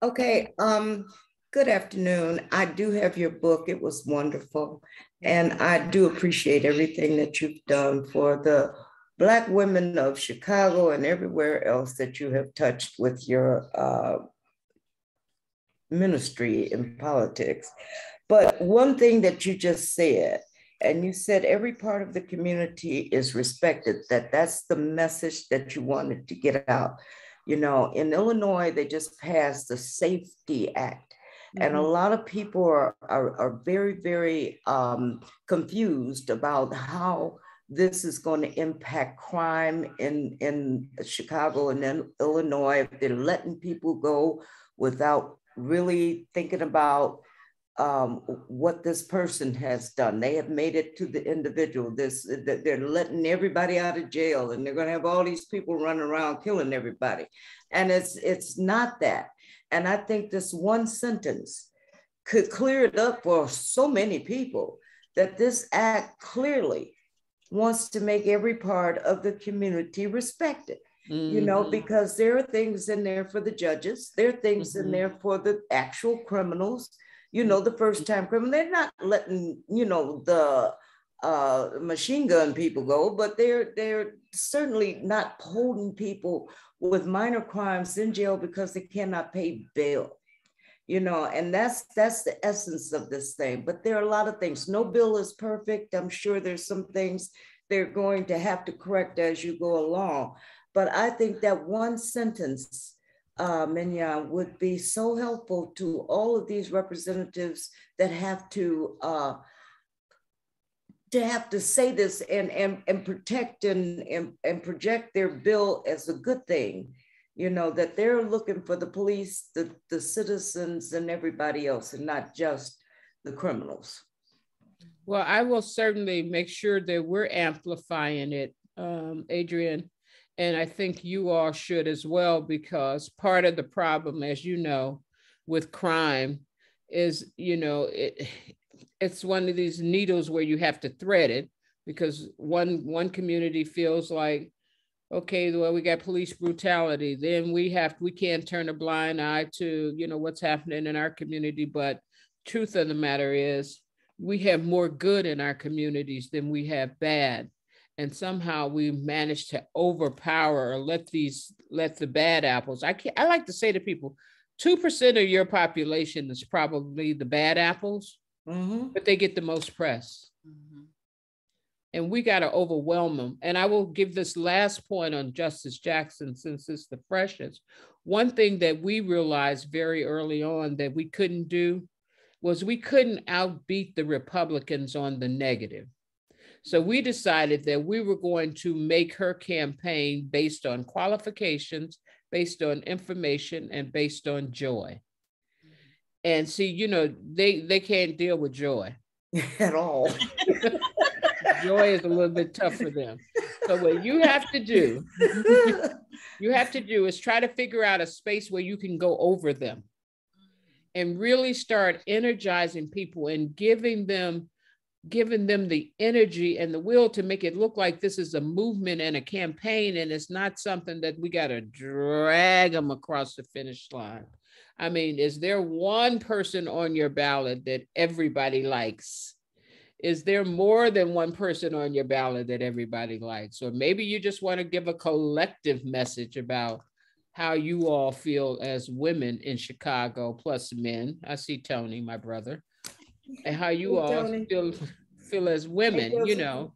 Speaker 7: Okay, um, good afternoon. I do have your book. It was wonderful. And I do appreciate everything that you've done for the Black women of Chicago and everywhere else that you have touched with your uh, ministry in politics. But one thing that you just said, and you said every part of the community is respected, that that's the message that you wanted to get out. You know, in Illinois, they just passed the Safety Act. Mm-hmm. And a mm-hmm. lot of people are, are, are very, very um, confused about how this is going to impact crime in, in Chicago and then Illinois. If they're letting people go without really thinking about um, what this person has done. They have made it to the individual. This they're letting everybody out of jail, and they're going to have all these people running around killing everybody. And it's it's not that. And I think this one sentence could clear it up for so many people that this act clearly wants to make every part of the community respected. Mm-hmm. You know, mm-hmm. because there are things in there for the judges, there are things mm-hmm. in there for the actual criminals, you know, the first time criminal. They're not letting, you know, the uh, machine gun people go, but they're they're certainly not holding people with minor crimes in jail because they cannot pay bail you know and that's that's the essence of this thing. But there are a lot of things. No bill is perfect. I'm sure there's some things they're going to have to correct as you go along. But i think that one sentence uh, Minyon, would be so helpful to all of these representatives that have to uh, to have to say this and and, and protect and, and and project their bill as a good thing you know, that they're looking for the police, the, the citizens, and everybody else, and not just the criminals.
Speaker 2: Well, I will certainly make sure that we're amplifying it, um, Adrian. And I think you all should as well, because part of the problem, as you know, with crime is, you know, it, it's one of these needles where you have to thread it because one one community feels like okay, well, we got police brutality. Then we have we can't turn a blind eye to you know what's happening in our community. But truth of the matter is, we have more good in our communities than we have bad. And somehow we managed to overpower or let these let the bad apples i can i like to say to people 2% of your population is probably the bad apples mm-hmm. but they get the most press mm-hmm. and we got to overwhelm them and i will give this last point on justice jackson since it's the freshest one thing that we realized very early on that we couldn't do was we couldn't outbeat the republicans on the negative so we decided that we were going to make her campaign based on qualifications, based on information, and based on joy. And see, you know, they they can't deal with joy
Speaker 7: at all.
Speaker 2: joy is a little bit tough for them. So what you have to do, you have to do is try to figure out a space where you can go over them and really start energizing people and giving them giving them the energy and the will to make it look like this is a movement and a campaign and it's not something that we got to drag them across the finish line. I mean, is there one person on your ballot that everybody likes? Is there more than one person on your ballot that everybody likes? Or maybe you just want to give a collective message about how you all feel as women in Chicago, plus men. I see Tony, my brother and how you all feel feel as women, you know.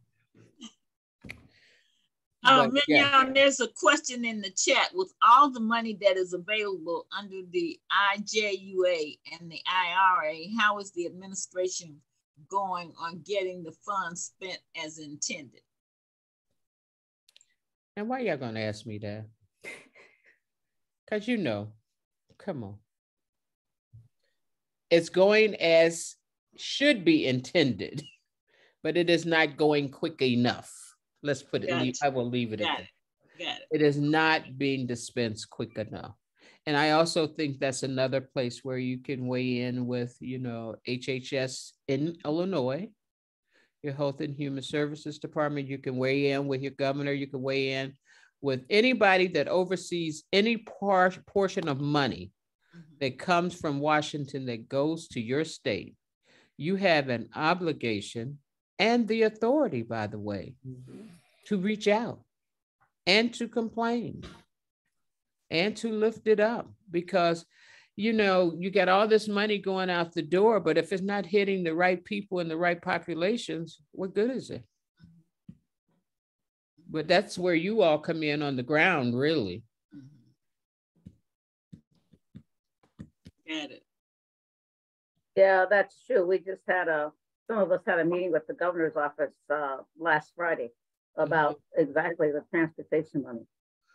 Speaker 1: Um, but, yeah. there's a question in the chat. With all the money that is available under the IIJA and the IRA, how is the administration going on getting the funds spent as intended?
Speaker 2: And why y'all gonna ask me that? Cause you know, come on. It's going as should be intended, but it is not going quick enough. Let's put it, I will leave it Got at it. that. It. It is not being dispensed quick enough. And I also think that's another place where you can weigh in with, you know, HHS in Illinois, your Health and Human Services Department. You can weigh in with your governor. You can weigh in with anybody that oversees any part, portion of money mm-hmm. that comes from Washington that goes to your state you have an obligation and the authority, by the way, mm-hmm. to reach out and to complain and to lift it up because you know you got all this money going out the door but if it's not hitting the right people in the right populations what good is it but that's where you all come in on the ground really
Speaker 1: Got it.
Speaker 4: Yeah, that's true. We just had a, some of us had a meeting with the governor's office uh, last Friday about mm-hmm. exactly the transportation money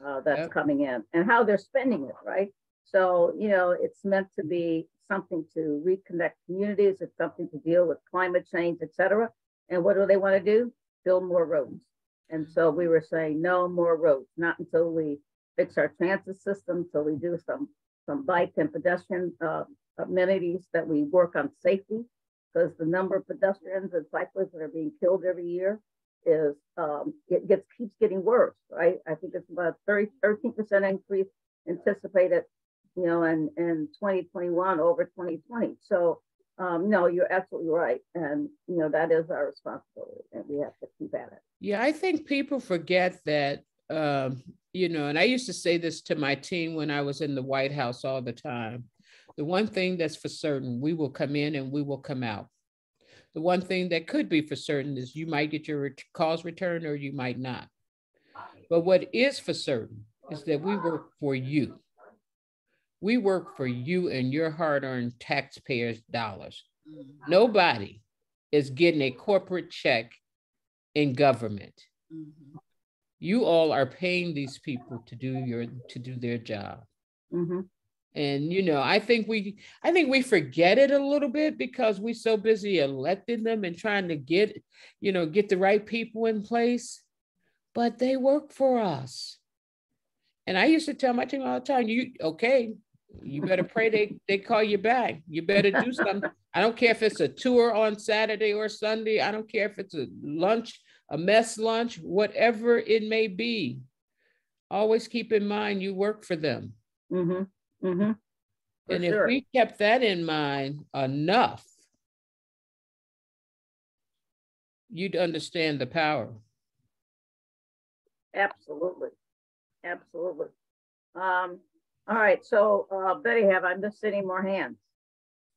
Speaker 4: uh, that's yep. coming in and how they're spending it, right? So, you know, it's meant to be something to reconnect communities. It's something to deal with climate change, et cetera. And what do they want to do? Build more roads. And so we were saying no more roads, not until we fix our transit system, until we do some some bike and pedestrian uh, amenities that we work on safety because the number of pedestrians and cyclists that are being killed every year is um, it gets keeps getting worse, right? I think it's about 30, 13% increase anticipated, you know, in, in 2021 over 2020. So um, no, you're absolutely right. And, you know, that is our responsibility and we have to keep at it.
Speaker 2: Yeah, I think people forget that, um, you know, and I used to say this to my team when I was in the White House all the time. The one thing that's for certain, we will come in and we will come out. The one thing that could be for certain is you might get your calls returned or you might not. But what is for certain is that we work for you. We work for you and your hard earned taxpayers' dollars. Nobody is getting a corporate check in government. Mm-hmm. You all are paying these people to do your to do their job. Mm-hmm and you know i think we i think we forget it a little bit because we're so busy electing them and trying to get you know get the right people in place but they work for us. And i used to tell my team all the time you okay you better pray they they call you back. You better do something i don't care if it's a tour on saturday or sunday. I don't care if it's a lunch a mess lunch whatever it may be. Always keep in mind you work for them. Mm-hmm. Mm-hmm. And sure. if we kept that in mind enough, you'd understand the power.
Speaker 4: Absolutely. Absolutely. Um, all right. So, uh, Betty, have I missed any more hands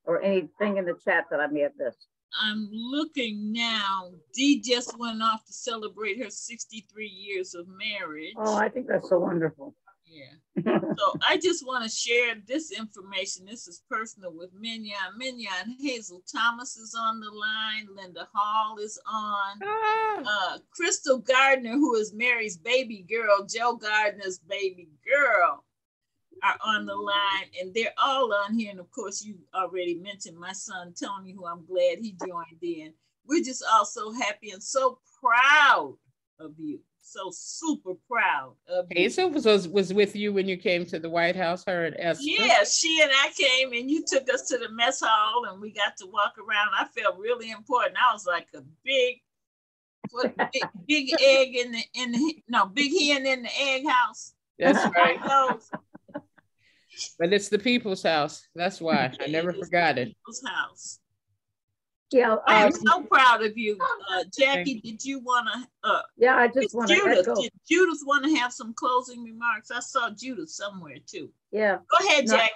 Speaker 4: or anything in the chat that I may have missed?
Speaker 1: I'm looking now. Dee just went off to celebrate her 63 years of marriage.
Speaker 4: Oh, I think that's so wonderful.
Speaker 1: Yeah. so I just want to share this information. This is personal with Minyon. Minyon Hazel Thomas is on the line. Linda Hall is on. Ah. Uh, Crystal Gardner, who is Mary's baby girl, Joe Gardner's baby girl, are on the line, and they're all on here. And of course, you already mentioned my son Tony, who I'm glad he joined in. We're just all so happy and so proud of you so super proud of
Speaker 2: Hazel was, was was with you when you came to the White House, her and Esther.
Speaker 1: Yeah, she and I came and you took us to the mess hall and we got to walk around. I felt really important. I was like a big big, big egg in the in the no big hen in the egg house.
Speaker 2: That's right. but it's the people's house. That's why I never forgot it.
Speaker 1: People's house.
Speaker 4: Yeah,
Speaker 1: I am um, so proud of you, uh, Jackie. Did you want to? Uh,
Speaker 4: yeah, I just want to
Speaker 1: Judith. Did Judith want to have some closing remarks? I saw Judith somewhere too.
Speaker 4: Yeah.
Speaker 1: Go ahead, no, Jackie.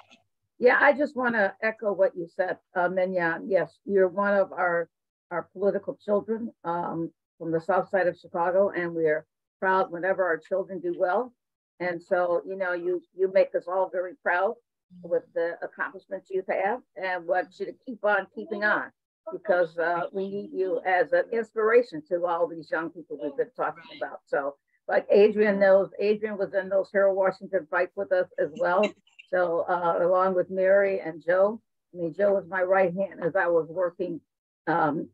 Speaker 4: Yeah, I just want to echo what you said, uh, Minyon. Yes, you're one of our our political children um, from the South Side of Chicago, and we're proud whenever our children do well. And so, you know, you you make us all very proud with the accomplishments you have, and want you to keep on keeping on because uh, we need you as an inspiration to all these young people we've been talking about. So, like Adrian knows, Adrian was in those Harold Washington fights with us as well. So, uh, along with Mary and Joe, I mean, Joe was my right hand as I was working um,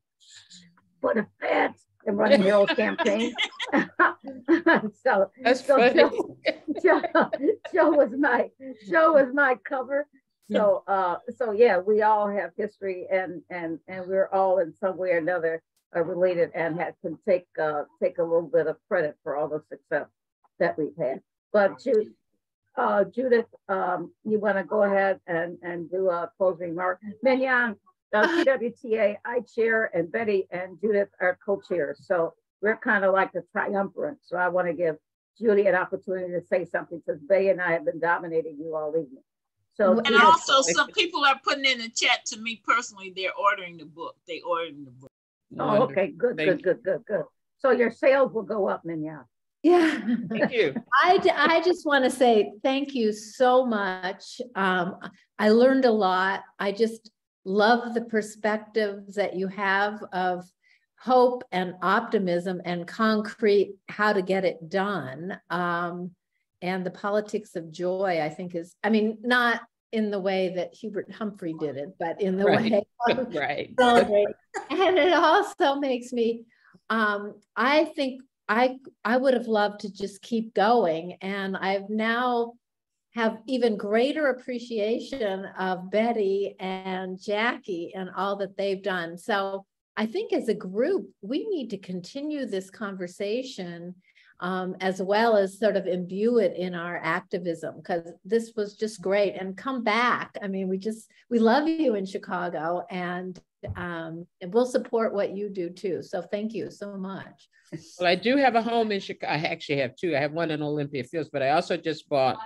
Speaker 4: for the feds and running Harold's campaign. so,
Speaker 2: That's so funny.
Speaker 4: Joe, Joe, Joe was my Joe was my cover so uh so yeah we all have history and and and we're all in some way or another uh, related and had to take uh take a little bit of credit for all the success that we've had. But Judith, uh Judith um you want to go ahead and and do a closing remark? Minyon uh, CWTA I chair and Betty and Judith are co-chairs. So we're kind of like the triumvirate. So I want to give Judy an opportunity to say something because Bay and I have been dominating you all evening
Speaker 1: so and yes. also some people are putting in the chat to me personally, they're ordering the book. They ordering the book.
Speaker 4: Oh, okay, good, good, good, good, good. So your sales will go up, Minyon.
Speaker 8: Yeah.
Speaker 2: Thank you.
Speaker 8: I, I just want to say thank you so much. Um, I learned a lot. I just love the perspectives that you have of hope and optimism and concrete how to get it done. Um, and the politics of joy, I think is, I mean, not in the way that Hubert Humphrey did it, but in the right. way
Speaker 2: of right.
Speaker 8: and it also makes me, um, I think I I would have loved to just keep going, and I've now have even greater appreciation of Betty and Jackie and all that they've done. So I think as a group, we need to continue this conversation um, as well as sort of imbue it in our activism because this was just great and come back. I mean, we just, we love you in Chicago and, um, and we'll support what you do too. So thank you so much.
Speaker 2: Well, I do have a home in Chicago. I actually have two. I have one in Olympia Fields, but I also just bought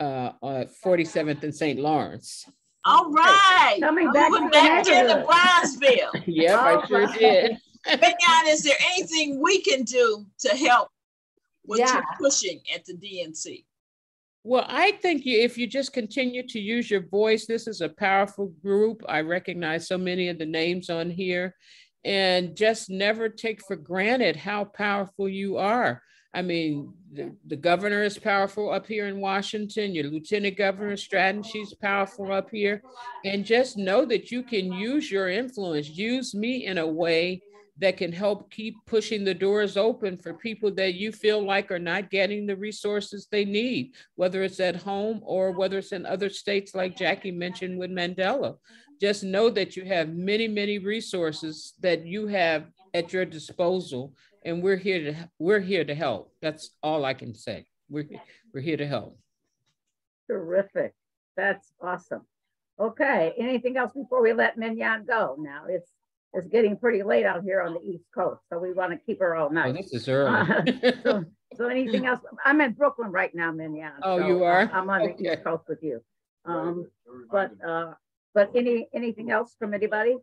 Speaker 2: uh, uh 47th and St. Lawrence.
Speaker 1: All right.
Speaker 4: Coming back,
Speaker 1: Moving back to the Bronzeville.
Speaker 2: yep, I sure did.
Speaker 1: Minyon, is there anything we can do to help what yeah. you're pushing at the DNC?
Speaker 2: Well, I think you, if you just continue to use your voice, this is a powerful group. I recognize so many of the names on here, and just never take for granted how powerful you are. I mean, the, the governor is powerful up here in Washington. Your lieutenant governor Stratton, she's powerful up here. And just know that you can use your influence. Use me in a way that can help keep pushing the doors open for people that you feel like are not getting the resources they need, whether it's at home or whether it's in other states, like Jackie mentioned with Mandela. Just know that you have many, many resources that you have at your disposal, and we're here to we're here to help. That's all I can say. We're we're here to help.
Speaker 4: Terrific. That's awesome. Okay. Anything else before we let Minyon go? Now it's it's getting pretty late out here on the East Coast, so we want to keep her all night.
Speaker 2: Oh, this is early.
Speaker 4: uh, so, So anything else? I'm in Brooklyn right now, Minyon.
Speaker 2: Oh,
Speaker 4: so
Speaker 2: you are?
Speaker 4: I'm on the East Coast with you. Um, but, uh, but any, anything else from anybody?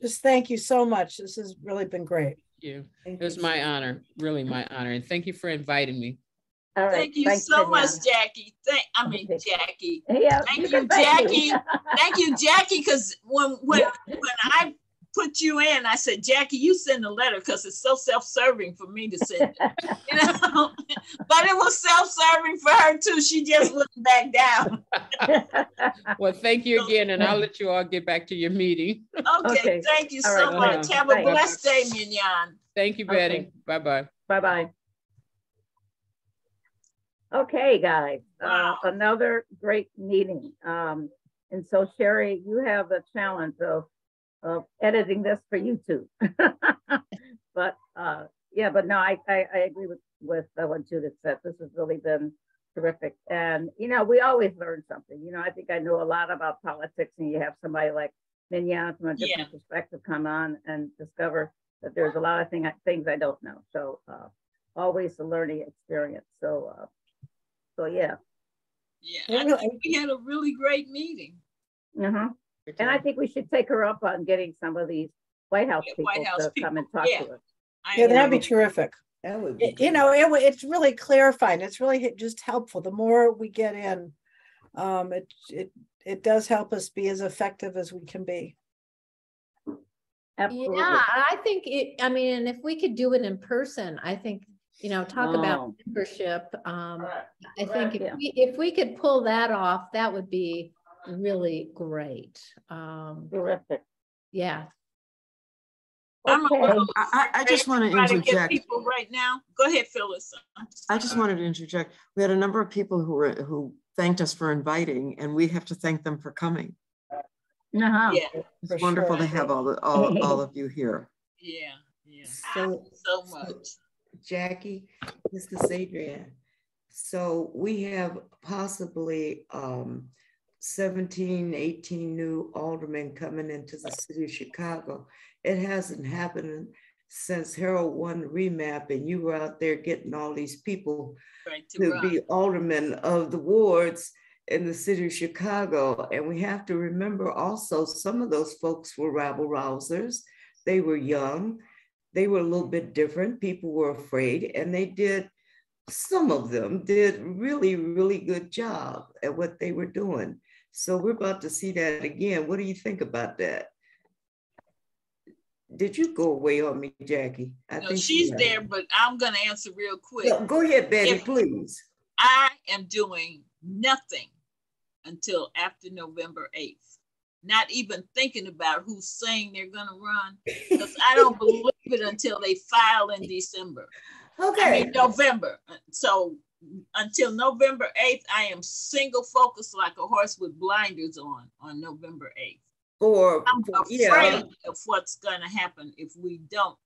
Speaker 9: Just thank you so much. This has really been great.
Speaker 2: you. It was my honor, really my honor. And thank you for inviting me.
Speaker 4: All right.
Speaker 1: Thank you
Speaker 4: thanks,
Speaker 1: so
Speaker 4: Minyon.
Speaker 1: much, Jackie. Thank, I mean, Jackie.
Speaker 4: Yeah.
Speaker 1: Thank you,
Speaker 4: can thank me.
Speaker 1: Jackie. Thank you, Jackie, because when, when, when I put you in, I said, Jackie, you send a letter because it's so self-serving for me to send it. You know? But it was self-serving for her too. She just wouldn't back down.
Speaker 2: Well, thank you again, and I'll let you all get back to your meeting.
Speaker 1: Okay,
Speaker 4: Okay.
Speaker 1: thank you
Speaker 4: All
Speaker 1: so
Speaker 2: right.
Speaker 1: much. Have a
Speaker 4: Thanks.
Speaker 1: blessed day, Minyon.
Speaker 2: Thank you,
Speaker 4: Okay.
Speaker 2: Betty. Bye-bye.
Speaker 4: Bye-bye. Okay, guys, uh, another great meeting. Um, and so Sherry, you have the challenge of, of editing this for YouTube. But, uh, yeah, but no, I, I, I agree with, with uh, what Judith said. This has really been terrific. And, you know, we always learn something. You know, I think I know a lot about politics and you have somebody like Minyon from a different perspective come on and discover that there's a lot of thing, I things I don't know. So, uh, always a learning experience. So, uh, so yeah.
Speaker 1: Yeah,
Speaker 9: Yeah,
Speaker 1: I think we had a really great meeting.
Speaker 4: Uh-huh. And I think we should take her up on getting some of these White House
Speaker 1: Yeah,
Speaker 4: people
Speaker 1: White House
Speaker 4: to come and talk
Speaker 1: yeah.
Speaker 4: to us.
Speaker 9: Yeah, that'd be terrific.
Speaker 7: That would be.
Speaker 9: It- You know, it, it's really clarifying. It's really just helpful. The more we get in, um, it, it, it does help us be as effective as we can be.
Speaker 4: Absolutely.
Speaker 8: Yeah, I think it, I mean, and if we could do it in person, I think, you know, talk about
Speaker 4: Oh.
Speaker 8: membership. Um, I think
Speaker 4: Right,
Speaker 8: if
Speaker 4: yeah.
Speaker 8: we, if we could pull that off, that would be really great. Um,
Speaker 4: Terrific.
Speaker 8: yeah.
Speaker 1: I'm a
Speaker 4: Okay.
Speaker 1: little
Speaker 10: I, I I just want to
Speaker 1: trying to get
Speaker 10: interject.
Speaker 1: people right now. Go ahead, Phyllis. I'm
Speaker 10: just wanted to interject. We had a number of people who were, who thanked us for inviting and we have to thank them for coming.
Speaker 4: Uh-huh.
Speaker 1: Yeah,
Speaker 10: It's wonderful
Speaker 9: sure.
Speaker 10: to have all, the all, all of you here.
Speaker 1: yeah, yeah.
Speaker 7: So
Speaker 1: So much.
Speaker 7: Jackie, this is Adrian. So we have possibly um 17, 18 new aldermen coming into the city of Chicago. It hasn't happened since Harold won the remap and you were out there getting all these people
Speaker 1: Right to
Speaker 7: to
Speaker 1: run.
Speaker 7: be aldermen of the wards in the city of Chicago. And we have to remember also, some of those folks were rabble rousers. They were young. They were a little bit different. People were afraid and they did, some of them did really, really good job at what they were doing. So we're about to see that again. What do you think about that? Did you go away on me, Jackie? I
Speaker 1: No,
Speaker 7: think
Speaker 1: she's there, but I'm gonna answer real quick.
Speaker 7: No, Go ahead, Betty,
Speaker 1: If-
Speaker 7: please.
Speaker 1: I am doing nothing until after November 8th. Not even thinking about who's saying they're gonna run, because I don't believe it until they file in December. I
Speaker 7: Okay.
Speaker 1: mean, November. So until November 8th, I am single focused like a horse with blinders on, on November 8th.
Speaker 7: Or
Speaker 1: I'm
Speaker 7: yeah,
Speaker 1: afraid of what's gonna happen if we don't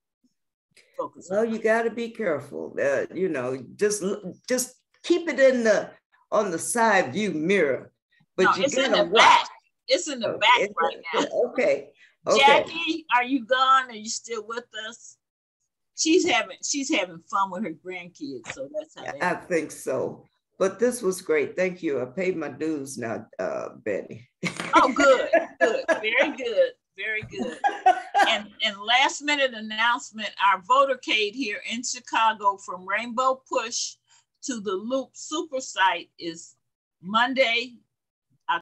Speaker 1: focus.
Speaker 7: well, you gotta be careful, uh, you know, just, just keep it in the, on the side view mirror.
Speaker 1: No,
Speaker 7: But you
Speaker 1: it's in the
Speaker 7: watch.
Speaker 1: back. It's in the back
Speaker 7: it's-
Speaker 1: right now.
Speaker 7: Okay, okay.
Speaker 1: Jackie, are you gone? Are you still with us? She's having she's having fun with her grandkids, so that's how
Speaker 7: I
Speaker 1: that.
Speaker 7: think so. But this was great. Thank you. I paid my dues now, uh, Betty.
Speaker 1: Oh, good, good, very good, very good. And and last minute announcement: our votercade here in Chicago from Rainbow Push to the Loop Super Site is Monday,